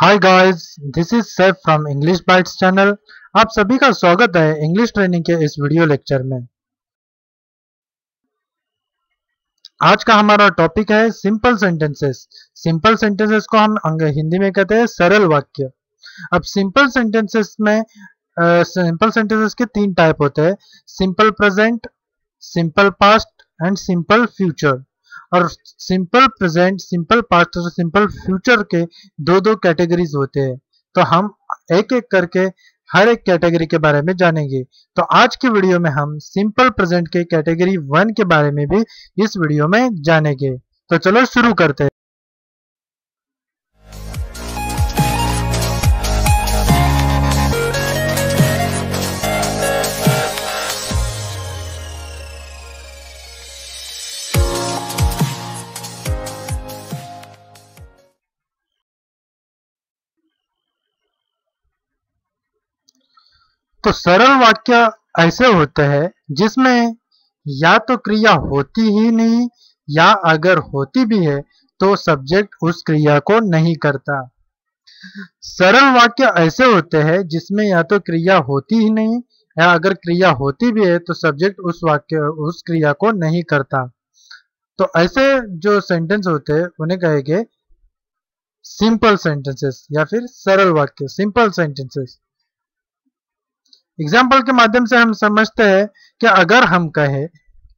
Hi guys this is Saif from English Bites channel आप सभी का स्वागत है इंग्लिश ट्रेनिंग के इस वीडियो लेक्चर में। आज का हमारा टॉपिक है सिंपल सेंटेंसेस सिंपल सेंटेंसेस को हम हिंदी में कहते हैं सरल वाक्य। अब सिंपल सेंटेंसेस में सिंपल uh, सेंटेंसेस के तीन टाइप होते हैं। Simple present simple past and simple future और सिंपल प्रेजेंट सिंपल पास्ट और सिंपल फ्यूचर के दो दो कैटेगरीज होते हैं। तो हम एक एक करके हर एक कैटेगरी के बारे में जानेंगे। तो आज के वीडियो में हम सिंपल प्रेजेंट के कैटेगरी वन के बारे में भी इस वीडियो में जानेंगे। तो चलो शुरू करते हैं। तो सरल वाक्य ऐसे होते हैं जिसमें या तो क्रिया होती ही नहीं, या अगर होती भी है तो सब्जेक्ट उस क्रिया को नहीं करता। सरल वाक्य ऐसे होते हैं जिसमें या तो क्रिया होती ही नहीं, या अगर क्रिया होती भी है तो सब्जेक्ट उस वाक्य, उस क्रिया को नहीं करता। तो ऐसे जो सेंटेंस होते हैं, उन्हें कहेंगे सिंपल सेंटेंसेस या फिर सरल वाक्य सिंपल सेंटेंसेस एग्ज़ाम्पल के माध्यम से हम समझते हैं कि अगर हम कहें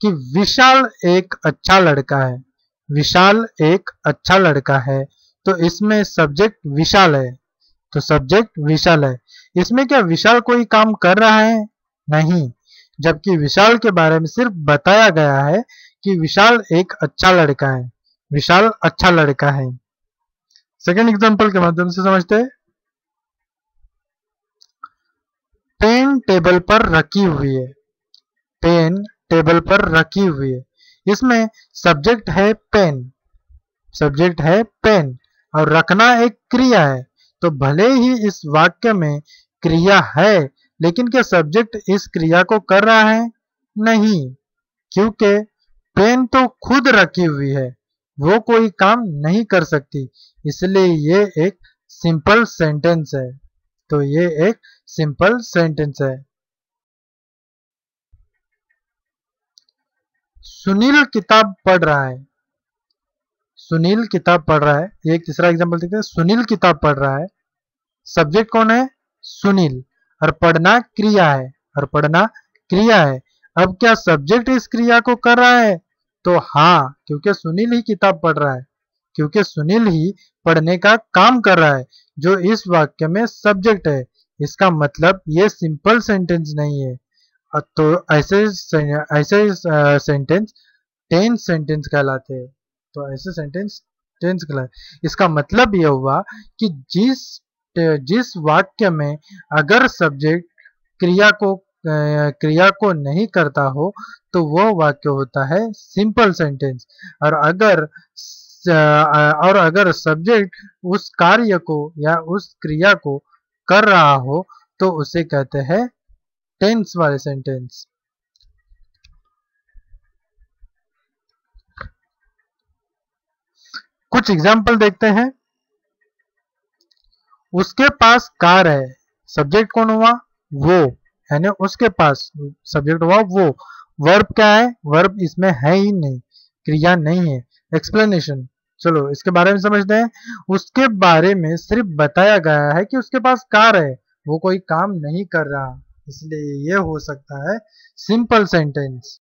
कि विशाल एक अच्छा लड़का है, विशाल एक अच्छा लड़का है तो इसमें सब्जेक्ट विशाल है तो सब्जेक्ट विशाल है। इसमें क्या विशाल कोई काम कर रहा है? नहीं, जबकि विशाल के बारे में सिर्फ़ बताया गया है कि विशाल एक अच्छा लड़का है, विशाल अच्छा लड़का है। सेकेंड एग्ज़ाम्पल के माध्यम से समझते हैं। टेबल पर रखी हुई है। पेन टेबल पर रखी हुई है। इसमें सब्जेक्ट है पेन। सब्जेक्ट है पेन। और रखना एक क्रिया है। तो भले ही इस वाक्य में क्रिया है, लेकिन क्या सब्जेक्ट इस क्रिया को कर रहा है? नहीं। क्योंकि पेन तो खुद रखी हुई है। वो कोई काम नहीं कर सकती। इसलिए ये एक सिंपल सेंटेंस है। तो ये एक सिंपल सेंटेंस है। सुनील किताब पढ़ रहा है। सुनील किताब पढ़ रहा है। ये एक तीसरा एग्जांपल देखते हैं। सुनील किताब पढ़ रहा है। सब्जेक्ट कौन है? सुनील। और पढ़ना क्रिया है। और पढ़ना क्रिया है। अब क्या सब्जेक्ट इस क्रिया को कर रहा है? तो हाँ क्योंकि सुनील ही किताब पढ़ रहा है। क्योंकि सुनील ही पढ़ने का काम कर रहा है, जो इस वाक्य में सब्जेक्ट है। इसका मतलब ये सिंपल सेंटेंस नहीं है। तो ऐसे ऐसे सेंटेंस टेंस सेंटेंस कहलाते हैं। तो ऐसे सेंटेंस टेंस कहलाते इसका मतलब यह हुआ कि जिस जिस वाक्य में अगर सब्जेक्ट क्रिया को क्रिया को नहीं करता हो तो वह वाक्य होता है सिंपल सेंटेंस और अगर और अगर सब्जेक्ट उस कार्य को या उस क्रिया को कर रहा हो तो उसे कहते हैं टेंस वाले सेंटेंस कुछ एग्ज़ाम्पल देखते हैं। उसके पास कार है। सब्जेक्ट कौन हुआ? वो। यानी उसके पास सब्जेक्ट हुआ वो। वर्ब क्या है? वर्ब इसमें है ही नहीं। क्रिया नहीं है। एक्सप्लेनेशन चलो, इसके बारे में समझते हैं। उसके बारे में सिर्फ़ बताया गया है कि उसके पास कार है। वो कोई काम नहीं कर रहा। इसलिए ये हो सकता है सिंपल सेंटेंस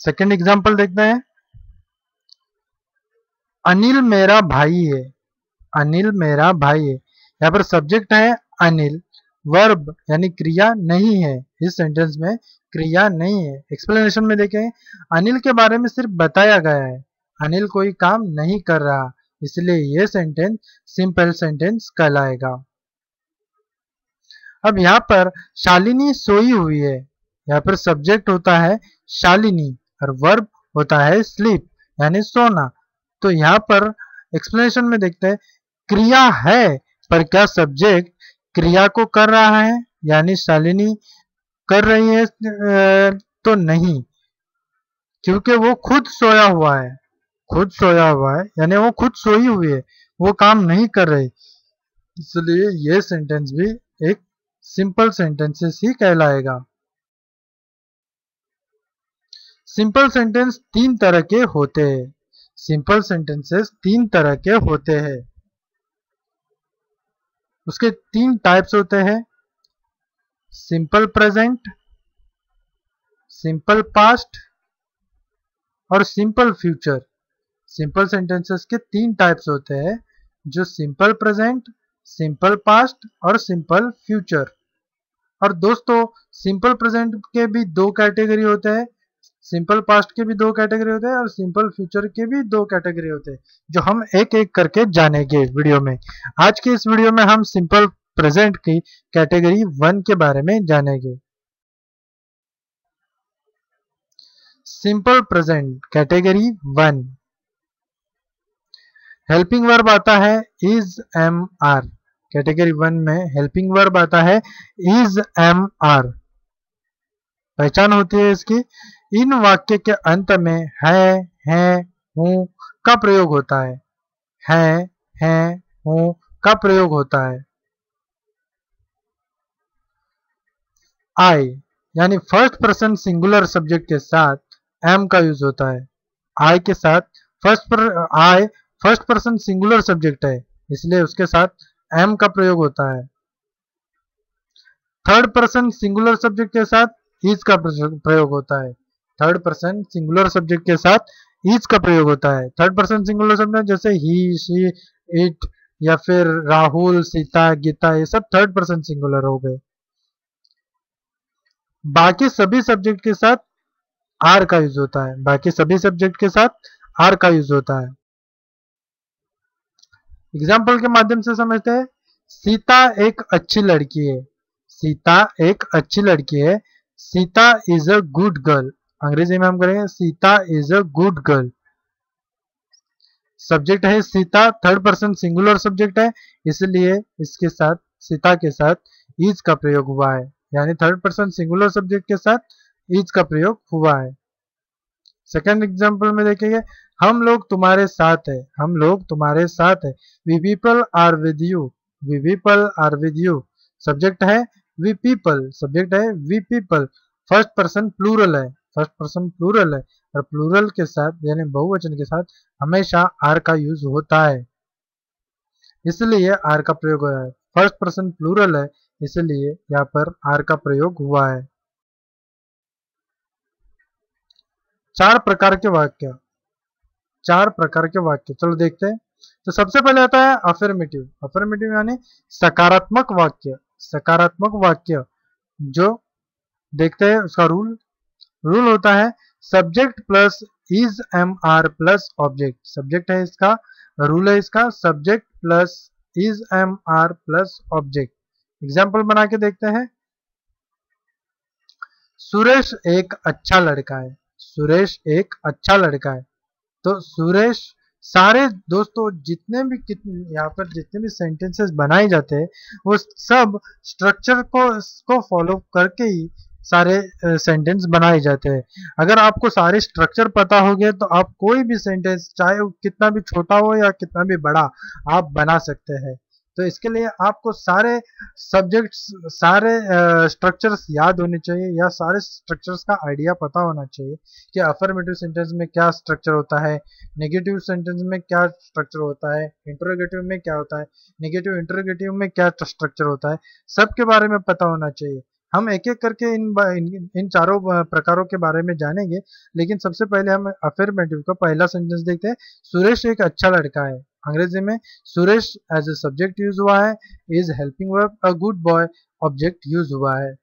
सेकंड एग्जांपल देखते हैं। अनिल मेरा भाई है। अनिल मेरा भाई है। यहाँ पर सब्जेक्ट है अनिल। वर्ब यानी क्रिया नहीं है। इस सेंटेंस में क्रिया नहीं है। एक्सप्लेनेशन में देखें, अनिल के बारे में सिर्फ़ बताया गया है। अनिल कोई काम नहीं कर रहा, इसलिए यह सेंटेंस सिंपल सेंटेंस कहलाएगा। अब यहाँ पर शालिनी सोई हुई है। यहाँ पर सब्जेक्ट होता है शालिनी और वर्ब होता है स्लीप यानी सोना। तो यहाँ पर एक्सप्लेनेशन में देखते हैं, क्रिया है, पर क्या सब्जेक्ट क्रिया को कर रहा है, यानी शालिनी कर रही है तो नहीं, क्योंकि वो खुद सोया हुआ है, खुद सोया हुआ है, यानी वो खुद सोई हुई है, वो काम नहीं कर रही। इसलिए ये सेंटेंस भी एक सिंपल सेंटेंसेस ही कहलाएगा। सिंपल सेंटेंस तीन तरह के होते हैं। सिंपल सेंटेंसेस तीन तरह के होते हैं। उसके तीन टाइप्स होते हैं। सिंपल प्रेजेंट सिंपल पास्ट और सिंपल फ्यूचर सिंपल सेंटेंसेस के तीन टाइप्स होते हैं, जो सिंपल प्रेजेंट सिंपल पास्ट और सिंपल फ्यूचर और दोस्तों सिंपल प्रेजेंट के भी दो कैटेगरी होते हैं सिंपल पास्ट के भी दो कैटेगरी होते हैं और सिंपल फ्यूचर के भी दो कैटेगरी होते हैं, जो हम एक एक करके जानेंगे वीडियो में। आज के इस वीडियो में हम सिंपल प्रेजेंट की कैटेगरी वन के बारे में जानेंगे। Simple present category one. Helping verb आता है is am are category one में हेल्पिंग वर्ब आता है इज़ एम आर पहचान होती है इसकी। इन वाक्य के अंत में है है, हूँ का प्रयोग होता है। है है, हूँ का प्रयोग होता है। आई यानी फ़र्स्ट पर्सन सिंगुलर सब्जेक्ट के साथ एम का यूज़ होता है। आई के साथ फ़र्स्ट पर I first person singular subject है, इसलिए उसके साथ एम का प्रयोग होता है। थर्ड पर्सन सिंगुलर सब्जेक्ट के साथ इज़ का प्रयोग होता है। थर्ड पर्सन सिंगुलर सब्जेक्ट के साथ इज़ का प्रयोग होता है। थर्ड पर्सन सिंगुलर सब्जेक्ट जैसे ही शी इट या फिर राहुल, सीता, गीता, ये सब थर्ड पर्सन सिंगुलर हो गए। बाकी सभी सब्जेक्ट के साथ आर का यूज़ होता है। बाकी सभी सब्जेक्ट के साथ आर का यूज़ होता है। एग्ज़ाम्पल के माध्यम से समझते हैं। सीता एक अच्छी लड़की है। सीता एक अच्छी लड़की है। Sita is a good girl अंग्रेज़ी में हम करेंगे, Sita is a good girl subject है Sita third person singular subject है, इसलिए इसके साथ, सीता के साथ इज़ का प्रयोग हुआ है। यानी थर्ड पर्सन सिंगुलर सब्जेक्ट के साथ इज़ का प्रयोग हुआ है। सेकेंड एग्ज़ाम्पल में देखेंगे, हम लोग तुम्हारे साथ है, हम लोग तुम्हारे साथ है। We people are with you we people are with you subject है वी पीपल सब्जेक्ट है we people first person plural है। फ़र्स्ट पर्सन प्लूरल है। और प्लूरल के साथ, यानी बहुवचन के साथ हमेशा आर का यूज़ होता है। इसलिए आर का प्रयोग हुआ है। फ़र्स्ट पर्सन प्लूरल है, इसलिए यहाँ पर आर का प्रयोग हुआ है। चार प्रकार के वाक्य। चार प्रकार के वाक्य। चलो देखते हैं। तो सबसे पहले आता है अफर्मेटिव अफर्मेटिव यानी सकारात्मक वाक्य। सकारात्मक वाक्य। जो देखते हैं उसका रूल रूल होता है subject plus is am are plus object subject है इसका रूल है इसका subject plus is am are plus object example बना के देखते हैं। सुरेश एक अच्छा लड़का है। सुरेश एक अच्छा लड़का है। तो सुरेश, सारे दोस्तों जितने भी कितने यहाँ पर जितने भी सेंटेंसेस बनाए जाते हैं, वो सब स्ट्रक्चर को को फॉलो करके ही सारे सेंटेंस बनाए जाते हैं। अगर आपको सारे स्ट्रक्चर पता हो गए तो आप कोई भी सेंटेंस चाहे कितना भी छोटा हो या कितना भी बड़ा, आप बना सकते हैं। तो इसके लिए आपको सारे सब्जेक्ट्स सारे स्ट्रक्चर्स याद होने चाहिए या सारे स्ट्रक्चर्स का आइडिया पता होना चाहिए कि अफर्मेटिव सेंटेंस में क्या स्ट्रक्चर होता है नेगेटिव सेंटेंस में क्या स्ट्रक्चर होता है इंटरोगेटिव में क्या होता है नेगेटिव इंटरोगेटिव में क्या स्ट्रक्चर होता है, सबके बारे में पता होना चाहिए। हम एक एक करके इन इन, इन चारों प्रकारों के बारे में जानेंगे लेकिन सबसे पहले हम अफर्मेटिव का पहला सेंटेंस देखते हैं। सुरेश एक अच्छा लड़का है। अंग्रेज़ी में Suresh as a subject use हुआ है is helping verb a good boy object use हुआ है।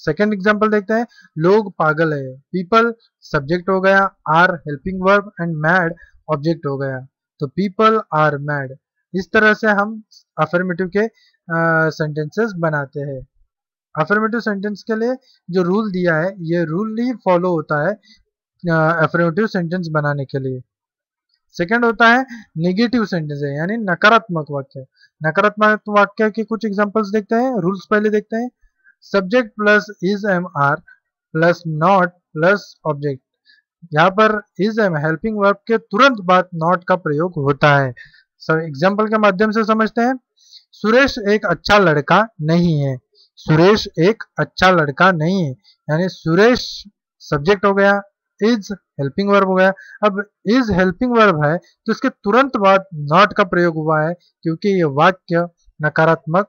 सेकेंड एग्ज़ाम्पल देखते हैं। लोग पागल है। पीपल सब्जेक्ट हो गया are helping verb and mad object हो गया। तो पीपल आर मैड इस तरह से हम अफर्मेटिव के सेंटेंसेस बनाते हैं। अफर्मेटिव सेंटेंस के लिए जो रूल दिया है, ये रूल ही फॉलो होता है अफर्मेटिव सेंटेंस बनाने के लिए। सेकंड होता है नेगेटिव सेंटेंस है, यानी नकारात्मक वाक्य। नकारात्मक वाक्य के कुछ एग्जांपल्स देखते हैं रूल्स पहले देखते हैं। Subject plus is am are plus not plus object यहाँ पर इज़ एम हेल्पिंग वर्ब के तुरंत बाद नॉट का प्रयोग होता है। सब एग्ज़ाम्पल के माध्यम से समझते हैं। सुरेश एक अच्छा लड़का नहीं है। सुरेश एक अच्छा लड़का नहीं है। यानी सुरेश सब्जेक्ट हो गया इज़ हेल्पिंग वर्ब हो गया। अब इज़ हेल्पिंग वर्ब है तो इसके तुरंत बाद नॉट का प्रयोग हुआ है, क्योंकि ये वाक्य नकारात्मक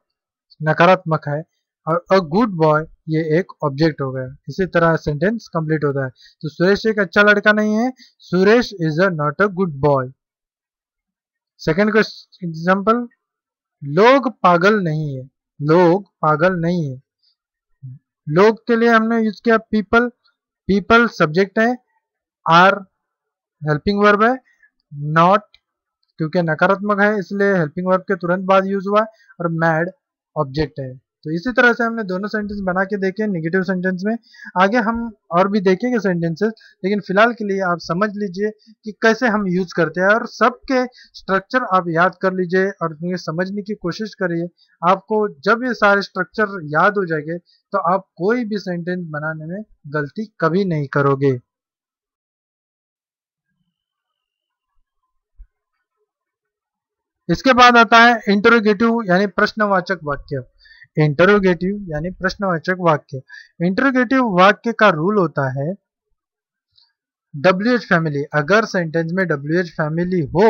नकारात्मक है। और अ गुड बॉय ये एक ऑब्जेक्ट हो गया। इसी तरह सेंटेंस कंप्लीट होता है। तो सुरेश एक अच्छा लड़का नहीं है, Suresh is a not a good boy second question example लोग पागल नहीं है। लोग पागल नहीं है। लोग के लिए हमने यूज़ किया पीपल पीपल सब्जेक्ट है। आर हेल्पिंग वर्ब है नॉट क्योंकि नकारात्मक है, इसलिए हेल्पिंग वर्ब के तुरंत बाद यूज़ हुआ है और मैड ऑब्जेक्ट है। तो इसी तरह से हमने दोनों सेंटेंस बना के देखे निगेटिव सेंटेंस में। आगे हम और भी देखेंगे सेंटेंसेस लेकिन फ़िलहाल के लिए आप समझ लीजिए कि कैसे हम यूज़ करते हैं और सबके स्ट्रक्चर आप याद कर लीजिए और समझने की कोशिश करिए। आपको जब ये सारे स्ट्रक्चर याद हो जाएँगे तो आप कोई भी सेंटेंस बनाने में गलती कभी नहीं करोगे। इसके बाद आता है इंटरोगेटिव यानी प्रश्नवाचक वाक्य। इंटरोगेटिव यानी प्रश्नवाचक वाक्य। इंटरोगेटिव वाक्य का रूल होता है डब्ल्यू एच फैमिली अगर सेंटेंस में डब्ल्यू एच फैमिली हो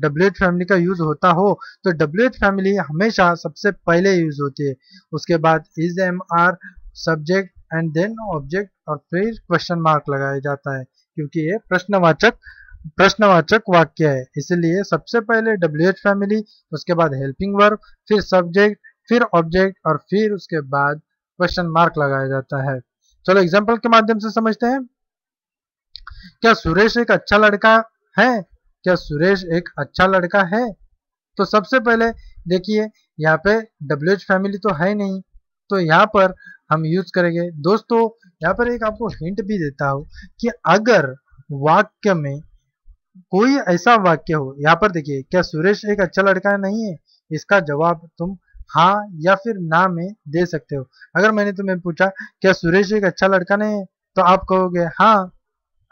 डब्ल्यू एच फैमिली का यूज़ होता हो तो डब्ल्यू एच फैमिली हमेशा सबसे पहले यूज़ होती है। उसके बाद is am are subject and then object और फिर क्वेश्चन मार्क लगाया जाता है, क्योंकि ये प्रश्नवाचक प्रश्नवाचक वाक्य है। इसलिए सबसे पहले डब्ल्यू एच फैमिली उसके बाद हेल्पिंग वर्ब फिर सब्जेक्ट फिर ऑब्जेक्ट और फिर उसके बाद क्वेश्चन मार्क लगाया जाता है। चलो एग्ज़ाम्पल के माध्यम से समझते हैं। क्या सुरेश एक अच्छा लड़का है? क्या सुरेश एक अच्छा लड़का है? तो सबसे पहले देखिए, यहाँ पे डब्ल्यू एच फैमिली तो है नहीं। तो यहाँ पर हम यूज़ करेंगे। दोस्तों, यहाँ पर एक आपको हिंट भी देता हूँ कि अगर वाक्य में कोई ऐसा वाक्य हो, यहाँ पर देखिए, क्या सुरेश एक अच्छा लड़का नहीं है? इसका जवाब तुम हाँ या फिर ना में दे सकते हो। अगर मैंने तुम्हें पूछा, क्या सुरेश एक अच्छा लड़का नहीं है? तो आप कहोगे हाँ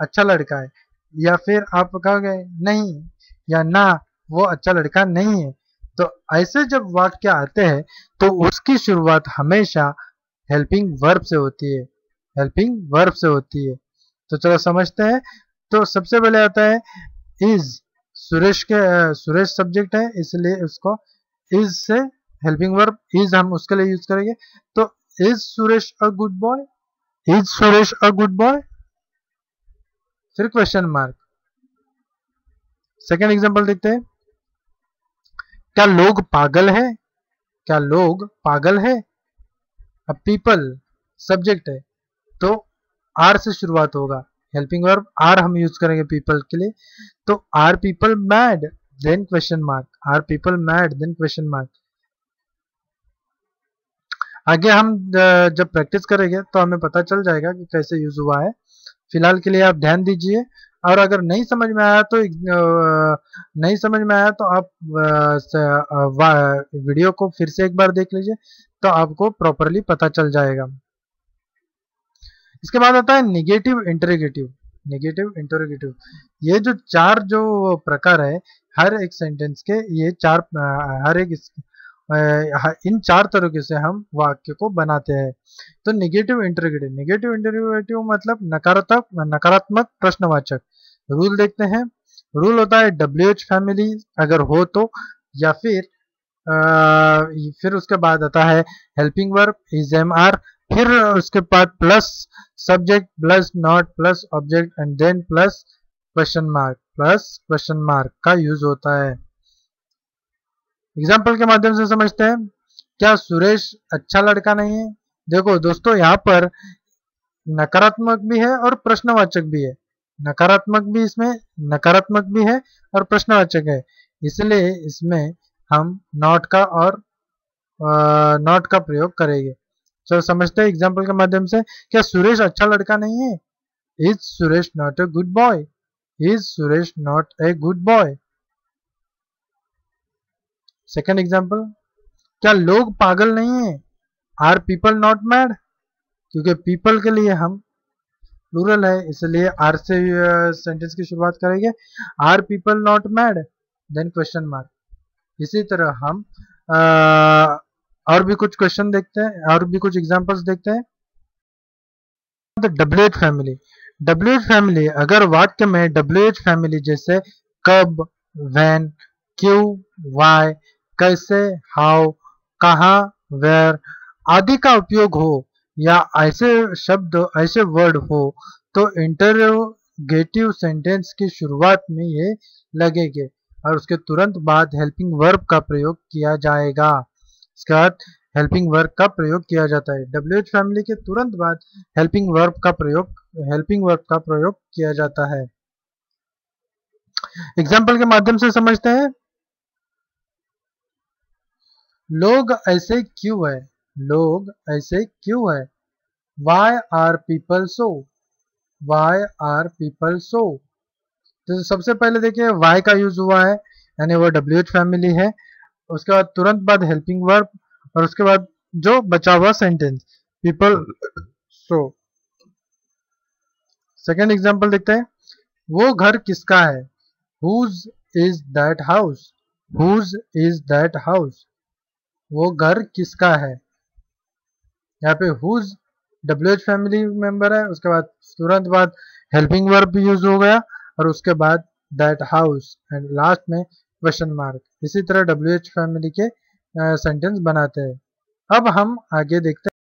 अच्छा लड़का है। या फिर आप कहोगे, नहीं या ना, वो अच्छा लड़का नहीं है। तो ऐसे जब वाक्य आते हैं तो उसकी शुरुआत हमेशा हेल्पिंग वर्ब से होती है। हेल्पिंग वर्ब से होती है। तो चलो समझते हैं। तो सबसे पहले आता है, इज़ सुरेश के, सुरेश सब्जेक्ट है, इसलिए उसको इज़ से हेल्पिंग वर्ब इज़ हम उसके लिए यूज़ करेंगे। तो is Suresh a good boy is Suresh a good boy फिर क्वेश्चन मार्क सेकेंड एग्ज़ाम्पल देखते हैं। क्या लोग पागल है? क्या लोग पागल है? अब पीपल सब्जेक्ट है। तो आर से शुरुआत होगा। हेल्पिंग वर्ब आर हम यूज़ करेंगे पीपल के लिए। तो are people mad then question mark are people mad then question mark आगे हम जब प्रैक्टिस करेंगे तो हमें पता चल जाएगा कि कैसे यूज़ हुआ है। फ़िलहाल के लिए आप ध्यान दीजिए, और अगर नहीं समझ में आया तो नहीं समझ में आया तो आप वीडियो को फिर से एक बार देख लीजिए तो आपको प्रॉपरली पता चल जाएगा। इसके बाद आता है निगेटिव इंटरोगेटिव निगेटिव इंटरोगेटिव ये जो चार जो प्रकार है, हर एक सेंटेंस के, ये चार हर एक इन चार तरीके से हम वाक्य को बनाते हैं। तो निगेटिव इंटरगेटिव निगेटिव इंटरगेटिव मतलब नकारात्मक नकारात्मक प्रश्नवाचक। रूल देखते हैं। रूल होता है डब्ल्यू एच फैमिली अगर हो तो या फिर आ, फिर उसके बाद आता है helping verb is am are फिर उसके बाद plus subject plus not plus object and then plus question mark plus question mark का यूज़ होता है। एग्ज़ाम्पल के माध्यम से समझते हैं। क्या सुरेश अच्छा लड़का नहीं है? देखो दोस्तों, यहाँ पर नकारात्मक भी है और प्रश्नवाचक भी है। नकारात्मक भी इसमें, नकारात्मक भी है और प्रश्नवाचक है। इसलिए इसमें हम नॉट का और नॉट का प्रयोग करेंगे। चलो समझते हैं एग्ज़ाम्पल के माध्यम से। क्या सुरेश अच्छा लड़का नहीं है? Is Suresh not a good boy is Suresh not a good boy second example क्या लोग पागल नहीं है? आर पीपल नॉट मैड क्योंकि पीपल के लिए हम प्लूरल है इसलिए आर से सेंटेंस की शुरुआत करेंगे। Are people not mad then question mark इसी तरह हम आ, और भी कुछ क्वेश्चन देखते हैं और भी कुछ एग्जांपल्स देखते हैं। W H family W H family अगर वाक्य में डब्ल्यू एच फैमिली जैसे कब वैन क्यू वाई कैसे, हाउ, कहा वेयर आदि का उपयोग हो या ऐसे शब्द, ऐसे वर्ड हो तो इंटरोगेटिव सेंटेंस की शुरुआत में ये लगेंगे और उसके तुरंत बाद हेल्पिंग वर्ब का प्रयोग किया जाएगा। इसके बाद हेल्पिंग वर्ब का प्रयोग किया जाता है। डब्ल्यूएच फैमिली के तुरंत बाद हेल्पिंग वर्ब का प्रयोग हेल्पिंग वर्ब का प्रयोग किया जाता है। एग्ज़ाम्पल के माध्यम से समझते हैं। लोग ऐसे क्यों है? लोग ऐसे क्यों है? Why are people so why are people so तो सबसे पहले देखिए वाई का यूज़ हुआ है, यानी वो डब्ल्यू एच फैमिली है। उसके बाद तुरंत बाद हेल्पिंग वर्ब और उसके बाद जो बचा हुआ sentence people so second example देखते हैं। वो घर किसका है? Whose is that house whose is that house वो घर किसका है? यहाँ पे whose W H family member है, उसके बाद तुरंत बाद हेल्पिंग वर्ब यूज़ हो गया, और उसके बाद दैट हाउस एंड लास्ट में क्वेश्चन मार्क इसी तरह डब्ल्यू एच फैमिली के सेंटेंस बनाते हैं। अब हम आगे देखते हैं।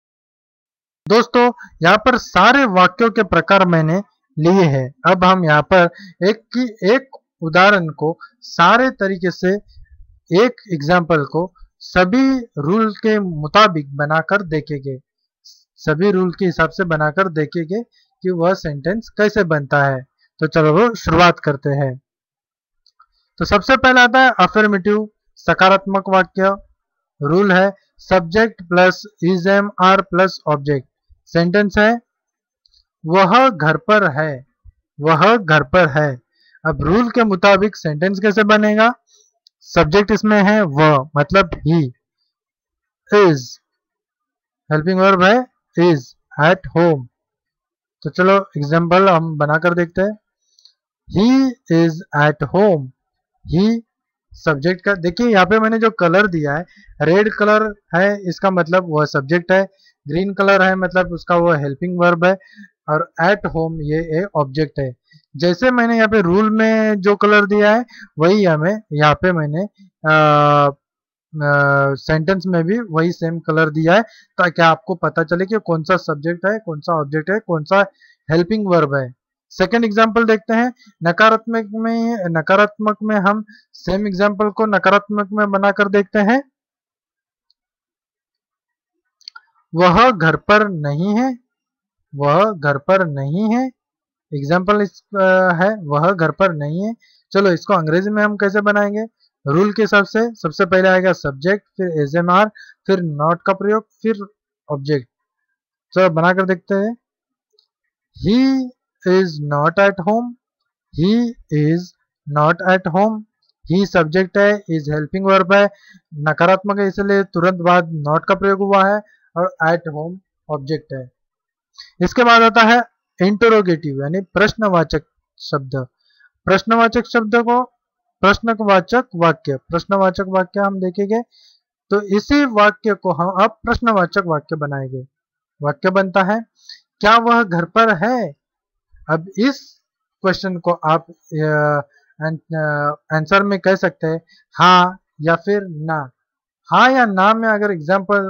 दोस्तों, यहाँ पर सारे वाक्यों के प्रकार मैंने लिए हैं। अब हम यहाँ पर एक की, एक उदाहरण को सारे तरीके से, एक एग्ज़ाम्पल को सभी रूल के मुताबिक बनाकर देखेंगे। सभी रूल के हिसाब से बनाकर देखेंगे कि वह सेंटेंस कैसे बनता है। तो चलो वो शुरुआत करते हैं। तो सबसे पहला आता है अफर्मेटिव सकारात्मक वाक्य। रूल है subject plus is am are plus object sentence है, वह घर पर है, वह घर पर है। अब रूल के मुताबिक सेंटेंस कैसे बनेगा? सब्जेक्ट इसमें है वह मतलब ही इज़ हेल्पिंग वर्ब है इज़ एट होम तो चलो एग्ज़ाम्पल हम बनाकर देखते हैं। He is at home he subject का, देखिए यहाँ पे मैंने जो कलर दिया है रेड कलर है, इसका मतलब वह सब्जेक्ट है। ग्रीन कलर है मतलब उसका वो हेल्पिंग वर्ब है। और एट होम ये ऑब्जेक्ट है। जैसे मैंने यहाँ पे रूल में जो कलर दिया है, वही हमें यहाँ पे मैंने सेंटेंस में भी वही सेम कलर दिया है, ताकि आपको पता चले कि कौन सा सब्जेक्ट है, कौन सा ऑब्जेक्ट है, कौन सा हेल्पिंग वर्ब है। सेकेंड एग्ज़ाम्पल देखते हैं। नकारात्मक में नकारात्मक में हम सेम एग्ज़ाम्पल को नकारात्मक में बनाकर देखते हैं। वह घर पर नहीं है, वह घर पर नहीं है एग्ज़ाम्पल इस है, वह घर पर नहीं है। चलो, इसको अंग्रेज़ी में हम कैसे बनाएँगे? रूल के हिसाब से सबसे पहले आएगा सब्जेक्ट फिर एज एम आर फिर नॉट का प्रयोग, फिर ऑब्जेक्ट चलो, बनाकर देखते हैं। He is not at home he is not at home he subject है इज़ हेल्पिंग वर्ब है। नकारात्मक है, इसलिए तुरंत बाद नॉट का प्रयोग हुआ है, और एट होम ऑब्जेक्ट है। इसके बाद आता है इंटरोगेटिव यानी प्रश्नवाचक शब्द। प्रश्नवाचक शब्द को प्रश्नवाचक वाक्य प्रश्नवाचक वाक्य हम देखेंगे तो इसी वाक्य को हम अब प्रश्नवाचक वाक्य बनाएँगे। वाक्य बनता है, क्या वह घर पर है? अब इस क्वेश्चन को आप आंसर में कह सकते हैं हाँ या फिर ना। हाँ या ना में अगर एग्ज़ाम्पल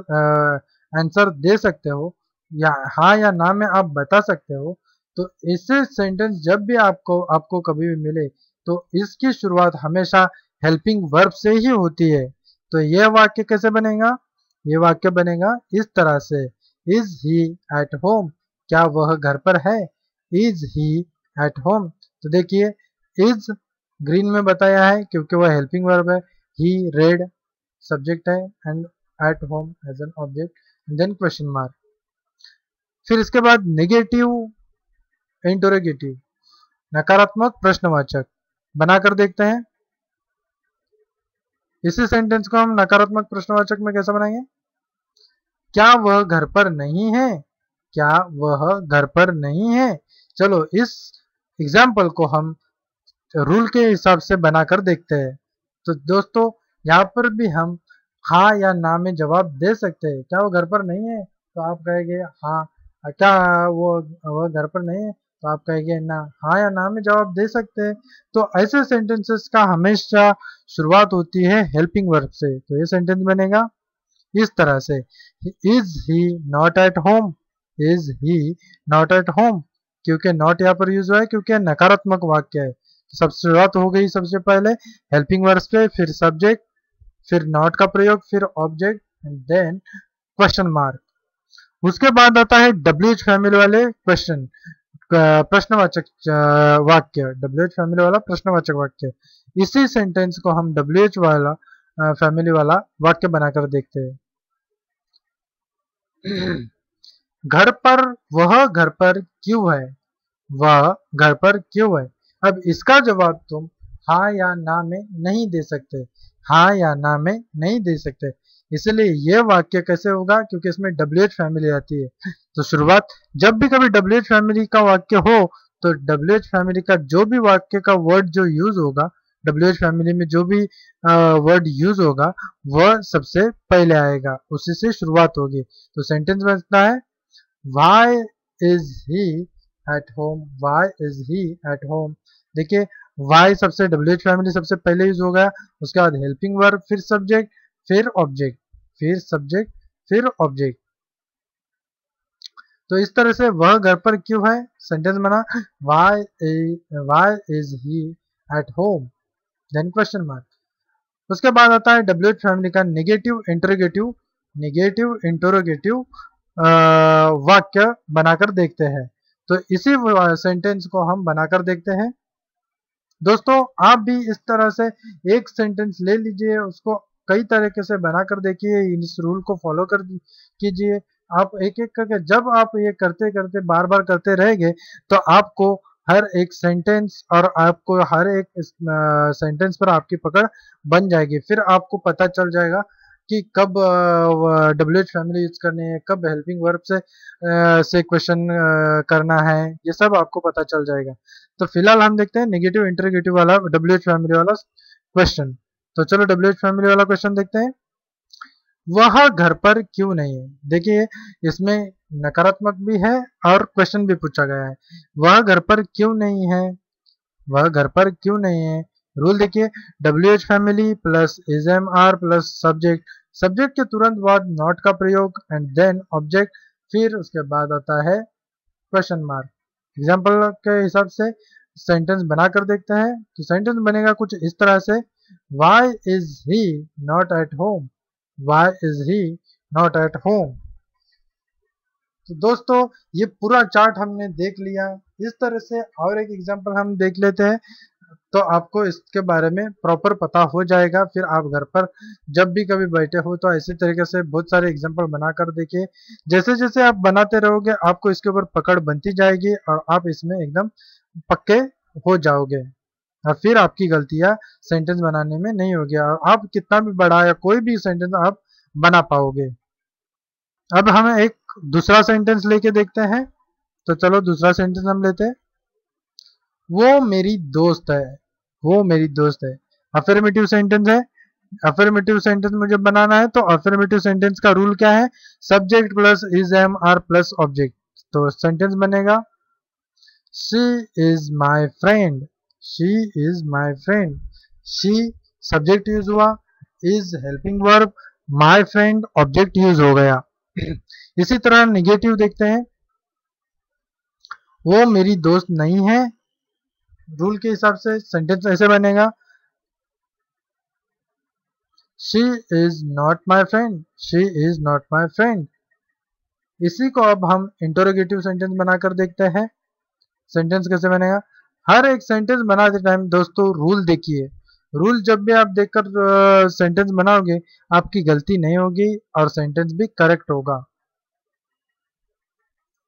आंसर दे सकते हो या हाँ या ना, में आप बता सकते हो। तो इससे सेंटेंस जब भी आपको आपको कभी भी मिले तो इसकी शुरुआत हमेशा हेल्पिंग वर्ब से ही होती है। तो यह वाक्य कैसे बनेगा? ये वाक्य बनेगा इस तरह से। इज़ ही एट होम क्या वह घर पर है? इज़ ही एट होम तो देखिए इज़ ग्रीन में बताया है क्योंकि वह हेल्पिंग वर्ब है। ही रेड सब्जेक्ट है and at home as an object then question mark फिर इसके बाद नेगेटिव इंटोरोगेटिव नकारात्मक, प्रश्नवाचक, बनाकर देखते हैं। इसी सेंटेंस को हम नकारात्मक, प्रश्नवाचक में कैसे बनाएँगे? क्या वह घर पर नहीं है? क्या वह घर पर नहीं है? चलो, इस एग्ज़ाम्पल को हम रूल के हिसाब से बनाकर देखते हैं। तो दोस्तों, यहाँ पर भी हम हाँ या ना में जवाब दे सकते हैं। क्या वो घर पर नहीं है? तो आप कहेंगे हाँ क्या वो वो घर पर नहीं है तो आप कहेंगे ना। हाँ या ना में जवाब दे सकते हैं। तो ऐसे सेंटेंसेस का हमेशा शुरुआत होती है हेल्पिंग वर्ब से। तो ये सेंटेंस बनेगा इस तरह से। Is he not at home is he not at home क्योंकि नॉट यहाँ पर यूज़ हुआ है, क्योंकि नकारात्मक वाक्य है। सब शुरुआत हो गई सबसे पहले हेल्पिंग वर्ब्स पे, फिर सब्जेक्ट फिर नॉट का प्रयोग, फिर object and then question mark उसके बाद आता है डब्ल्यू एच फैमिली वाले क्वेश्चन प्रश्नवाचक वाक्य. डब्ल्यू एच फैमिली वाला प्रश्नवाचक वाक्य. इसी सेंटेंस को हम डब्ल्यू एच वाला फैमिली वाला वाक्य बनाकर देखते हैं। घर पर वह घर पर क्यों है? वह घर पर क्यों है? अब इसका जवाब तुम हाँ या ना में नहीं दे सकते। हाँ या ना में नहीं दे सकते। इसलिए यह वाक्य कैसे होगा? क्योंकि इसमें डब्ल्यू एच फैमिली आती है। तो शुरुआत, जब भी कभी डब्ल्यू एच फैमिली का वाक्य हो तो डब्ल्यू एच फैमिली का जो भी वाक्य का वर्ड जो यूज़ होगा डब्ल्यू एच फैमिली में जो भी वर्ड यूज़ होगा, वह सबसे पहले आएगा। उसी से शुरुआत होगी। तो सेंटेंस बनता है। Why is he at home why is he at home देखिए वाई सबसे डब्ल्यू एच फैमिली सबसे पहले यूज़ होगा, उसके बाद हेल्पिंग वर्ब फिर सब्जेक्ट फिर ऑब्जेक्ट फिर सब्जेक्ट फिर ऑब्जेक्ट तो इस तरह से वह घर पर क्यों है? सेंटेंस बना why why is he at home then question mark उसके बाद आता है डब्ल्यू एच फैमिली का नेगेटिव इंटरोगेटिव नेगेटिव इंटरोगेटिव वाक्य बनाकर देखते हैं। तो इसी सेंटेंस को हम बनाकर देखते हैं। दोस्तों, आप भी इस तरह से एक सेंटेंस ले लीजिए, उसको कई तरीके से बनाकर देखिए इस रूल को फॉलो कर कीजिए। आप एक एक करके जब आप ये करते करते बार बार करते रहेंगे तो आपको हर एक सेंटेंस और आपको हर एक सेंटेंस पर आपकी पकड़ बन जाएगी। फिर आपको पता चल जाएगा कि कब डब्ल्यू एच फैमिली यूज़ करनी है कब हेल्पिंग वर्ब से आ, से क्वेश्चन करना है ये सब आपको पता चल जाएगा। तो फ़िलहाल हम देखते हैं नेगेटिव इंटरगेटिव वाला डब्ल्यू एच फैमिली वाला क्वेश्चन तो चलो डब्ल्यू एच फैमिली वाला क्वेश्चन देखते हैं। वह घर पर क्यों नहीं है? देखिए, इसमें नकारात्मक भी है और क्वेश्चन भी पूछा गया है। वह घर पर क्यों नहीं है? वह घर पर क्यों नहीं है? रूल देखिए W H family plus is am are plus subject subject के तुरंत बाद नॉट का प्रयोग एंड देन ऑब्जेक्ट फिर उसके बाद आता है क्वेश्चन मार्क एग्ज़ाम्पल के हिसाब से सेंटेंस बनाकर देखते हैं। तो सेंटेंस बनेगा कुछ इस तरह से। Why is he not at home why is he not at home तो दोस्तों, ये पूरा चार्ट हमने देख लिया। इस तरह से और एक एग्जांपल हम देख लेते हैं। तो आपको इसके बारे में प्रॉपर पता हो जाएगा। फिर आप घर पर जब भी कभी बैठे हो तो ऐसे तरीके से बहुत सारे एग्ज़ाम्पल बनाकर देखिए। जैसे जैसे आप बनाते रहोगे, आपको इसके ऊपर पकड़ बनती जाएगी और आप इसमें एकदम पक्के हो जाओगे। और फिर आपकी गलतियाँ सेंटेंस बनाने में नहीं होगी। आप कितना भी बड़ा या कोई भी सेंटेंस आप बना पाओगे। अब हम एक दूसरा सेंटेंस लेके देखते हैं। तो चलो दूसरा सेंटेंस हम लेते हैं। वो मेरी दोस्त है। वो मेरी दोस्त है। अफर्मेटिव सेंटेंस है। अफर्मेटिव सेंटेंस मुझे बनाना है। तो अफर्मेटिव सेंटेंस का रूल क्या है? Subject plus is am are plus object तो सेंटेंस बनेगा। She is my friend she is my friend she subject use हुआ is helping verb my friend object use हो गया. इसी तरह निगेटिव देखते हैं. वो मेरी दोस्त नहीं है. रूल के हिसाब से सेंटेंस ऐसे बनेगा. She is not my friend she is not my friend इसी को अब हम इंटरोगेटिव सेंटेंस बनाकर देखते हैं. सेंटेंस कैसे बनेगा? हर एक सेंटेंस बनाते टाइम दोस्तों रूल देखिए। रूल जब भी आप देखकर सेंटेंस बनाओगे, आपकी गलती नहीं होगी और सेंटेंस भी करेक्ट होगा।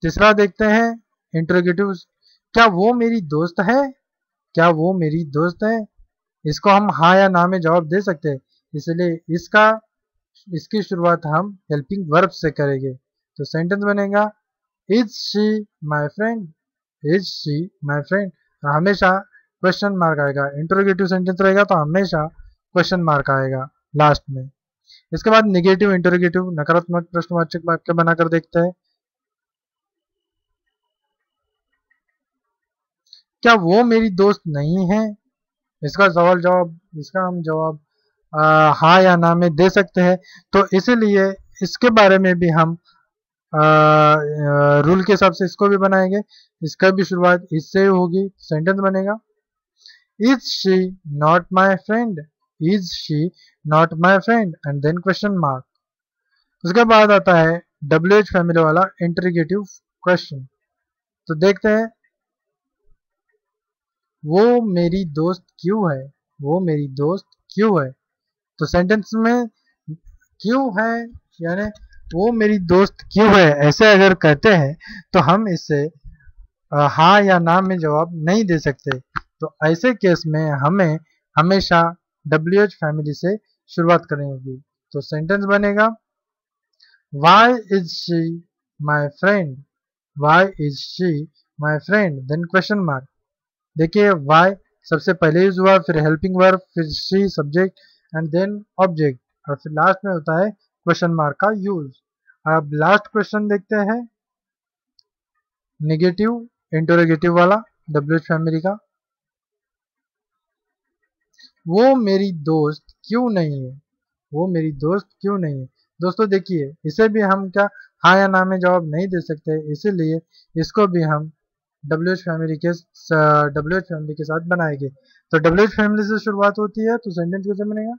तीसरा देखते हैं इंटरोगेटिव क्या वो मेरी दोस्त है? क्या वो मेरी दोस्त है? इसको हम हाँ या ना में जवाब दे सकते हैं। इसलिए इसका, इसकी शुरुआत हम हेल्पिंग वर्ब से करेंगे। तो सेंटेंस बनेगा is she my friend is she my friend हमेशा क्वेश्चन मार्क आएगा। इंटरोगेटिव सेंटेंस रहेगा तो हमेशा क्वेश्चन मार्क आएगा लास्ट में। इसके बाद निगेटिव इंटरोगेटिव नकारात्मक, प्रश्नवाचक वाक्य बनाकर देखते हैं। क्या वो मेरी दोस्त नहीं है? इसका सवाल जवाब, इसका हम जवाब हाँ या ना में दे सकते हैं। तो इसीलिए इसके बारे में भी हम रूल के हिसाब से इसको भी बनाएँगे। इसका भी शुरुआत इससे होगी सेंटेंस बनेगा। Is she not my friend is she not my friend and then question mark उसके बाद आता है डब्ल्यू एच फैमिली वाला इंटरीगेटिव क्वेश्चन तो देखते हैं। वो मेरी दोस्त क्यों है? वो मेरी दोस्त क्यों है? तो सेंटेंस में क्यों है? यानी वो मेरी दोस्त क्यों है? ऐसे अगर कहते हैं तो हम इसे हाँ या ना में जवाब नहीं दे सकते। तो ऐसे केस में हमें हमेशा डब्ल्यू एच फैमिली से शुरुआत करनी होगी। तो सेंटेंस बनेगा why is she my friend why is she my friend then question mark देखिए वाई सबसे पहले यूज़ हुआ, फिर हेल्पिंग वर्ब फिर she subject and then object और फिर लास्ट में होता है क्वेश्चन मार्क का यूज़ अब लास्ट क्वेश्चन देखते हैं. नेगेटिव इंटरोगेटिव वाला डब्ल्यूएच फैमिली का. वो मेरी दोस्त क्यों नहीं है? वो मेरी दोस्त क्यों नहीं है? दोस्तों देखिए, इसे भी हम क्या हाँ या ना में जवाब नहीं दे सकते, इसीलिए इसको भी हम डब्ल्यू एच फैमिली के डब्ल्यू एच फैमिली के साथ बनाएँगे। तो डब्ल्यू एच फैमिली से शुरुआत होती है तो सेंटेंस कैसे बनेगा?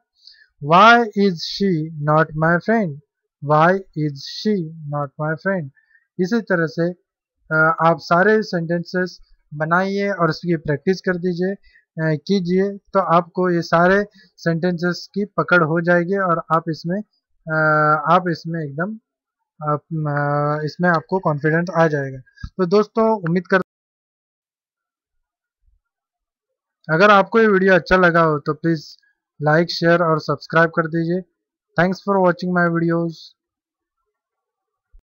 Why is she not my friend why is she not my friend इसी तरह से आप सारे सेंटेंसेस बनाइए और उसकी प्रैक्टिस कर दीजिए कीजिए तो आपको ये सारे सेंटेंसेस की पकड़ हो जाएगी और आप इसमें आप इसमें एकदम आप, इसमें आपको कॉन्फिडेंस आ जाएगा। तो दोस्तों उम्मीद कर अगर आपको ये वीडियो अच्छा लगा हो तो प्लीज़ लाइक शेयर और सब्सक्राइब कर दीजिए। Thanks for watching my videos